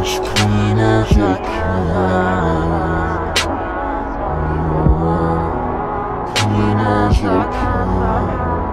as clean as you can. Clean as you can.